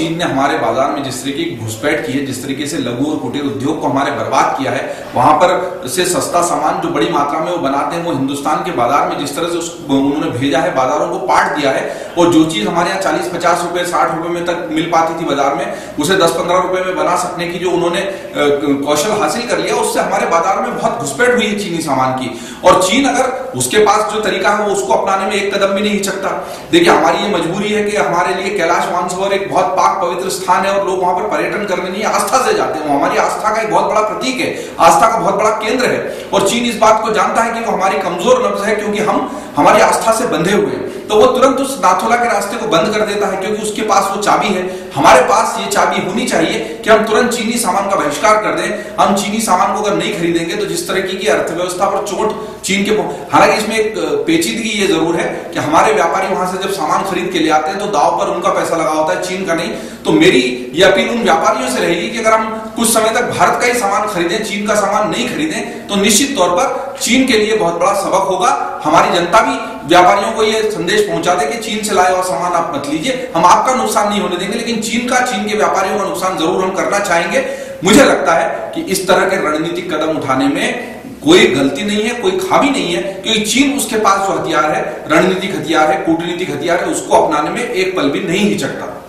चीन ने हमारे बाज़ार में जिस तरीके की घुसपैठ की है, जिस तरीके से लघु और कुटीर उद्योग को हमारे बर्बाद किया है वहाँ पर से सस्ता सामान जो बड़ी मात्रा में वो बनाते हैं, वो हिंदुस्तान के बाज़ार में जिस तरह से उन्होंने भेजा है, बाजारों को पाट दिया है और जो चीज़ हमारे यहाँ चालीस, पचास रुपए साठ रुपए में तक मिल पाती थी बाज़ार में, उसे दस, पंद्रह रुपए में बना सकने की जो उन्होंने कौशल हासिल कर लिया, उससे हमारे बाज़ार में बहुत घुसपैठ हुई है चीनी सामान की। और चीन अगर उसके पास जो तरीका है, वो उसको अपनाने में एक कदम भी नहीं हिचकता। देखिए, हमारी ये मजबूरी है कि हमारे लिए कैलाश मानसरोवर एक बहुत पाक पवित्र स्थान है और लोग वहाँ पर पर्यटन करने नहीं आस्था से जाते हैं। हमारी आस्था का एक बहुत बड़ा प्रतीक है, आस्था का बहुत बड़ा केंद्र है। और चीन इस बात को जानता है कि वो हमारी कमज़ोर नब्ज है क्योंकि हम, हमारी आस्था से बंधे हुए हैं। तो वो तुरंत उस नाथोला के रास्ते को बंद कर देता है क्योंकि उसके पास वो चाबी है। हमारे पास ये चाबी होनी चाहिए कि हम तुरंत चीनी सामान का बहिष्कार कर दें। हम चीनी सामान को अगर नहीं खरीदेंगे तो जिस तरह की अर्थव्यवस्था पर चोट चीन के हालाँकि इसमें एक पेचीदगी ये ज़रूर है कि हमारे व्यापारी वहाँ से जब सामान खरीद के ले आते हैं तो दाव पर उनका पैसा लगा होता है, चीन का नहीं। तो मेरी ये अपील उन व्यापारियों से रहेगी कि अगर हम कुछ समय तक भारत का ही सामान खरीदें, चीन का सामान नहीं खरीदें तो निश्चित तौर पर चीन के लिए बहुत बड़ा सबक होगा। हमारी जनता भी व्यापारियों को ये संदेश पहुँचा दे कि चीन से लाए हुआ सामान आप मत लीजिए। हम आपका नुकसान नहीं होने देंगे, लेकिन चीन का, चीन के व्यापारियों का नुकसान ज़रूर हम करना चाहेंगे। मुझे लगता है कि इस तरह के रणनीतिक कदम उठाने में कोई गलती नहीं है, कोई खामी नहीं है, क्योंकि चीन उसके पास जो हथियार है, रणनीतिक हथियार है, कूटनीतिक हथियार है, उसको अपनाने में एक पल भी नहीं हिचकता।